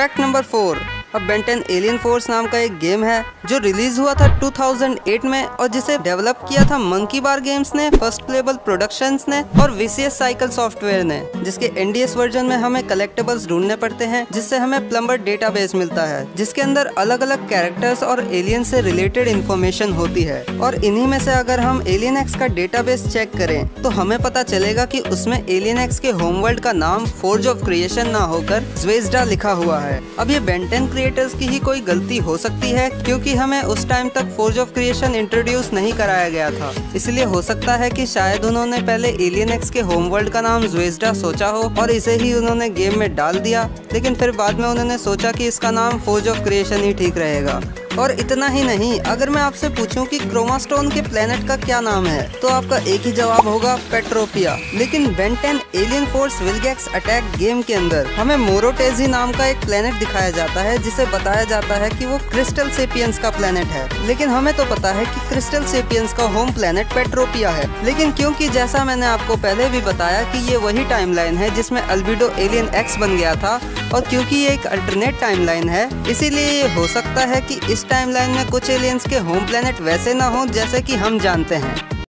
Fact number 4 अब Benton alien force नाम का एक गेम है, जो रिलीज़ हुआ था 2008 में और जिसे डेवलप किया था मंकी बार गेम्स ने फ़र्स्ट प्लेबल प्रोडक्शंस ने और वीसीएस साइकिल सॉफ्टवेयर ने, जिसके एनडीएस वर्जन में हमें कलेक्टेबल्स ढूँढने पड़ते हैं, जिससे हमें प्लम्बर डेटाबेस मिलता है, जिसके अंदर अलग अलग कैरेक्टर्स और एलियन से रिलेटेड इन्फॉर्मेशन होती है। और इन्हीं में से अगर हम एलियन एक्स का डेटाबेस चेक करें तो हमें पता चलेगा कि उसमें एलियन एक्स के होमवर्ल्ड का नाम फोर्ज ऑफ़ क्रिएशन ना होकर ज्वेजडा लिखा हुआ है। अब ये बेंटेन क्रिएटर्स की ही कोई गलती हो सकती है, क्योंकि हमें उस टाइम तक फोर्ज ऑफ़ क्रिएशन इंट्रोड्यूस नहीं कराया गया था। इसलिए हो सकता है कि शायद उन्होंने पहले एलियन एक्स के होम वर्ल्ड का नाम ज्वेजडा सोचा हो और इसे ही उन्होंने गेम में डाल दिया, लेकिन फिर बाद में उन्होंने सोचा की इसका नाम फोर्ज ऑफ़ क्रिएशन ही ठीक रहेगा। और इतना ही नहीं, अगर मैं आपसे पूछूँ कि क्रोमास्टोन के प्लेनेट का क्या नाम है तो आपका एक ही जवाब होगा पेट्रोपिया। लेकिन Ben Ten alien force Vilgax attack game के अंदर, हमें मोरोटेजी नाम का एक प्लेनेट दिखाया जाता है, जिसे बताया जाता है कि वो क्रिस्टल सेपियंस का प्लेनेट है। लेकिन हमें तो पता है कि क्रिस्टल सेपियंस का होम प्लेनेट पेट्रोपिया है। लेकिन क्योंकि जैसा मैंने आपको पहले भी बताया कि ये वही टाइमलाइन है जिसमें अल्बिडो एलियन एक्स बन गया था और क्योंकि ये एक अल्टरनेट टाइमलाइन है, इसीलिए ये हो सकता है कि इस टाइमलाइन में कुछ एलियंस के होम प्लेनेट वैसे ना हो, जैसे कि हम जानते हैं।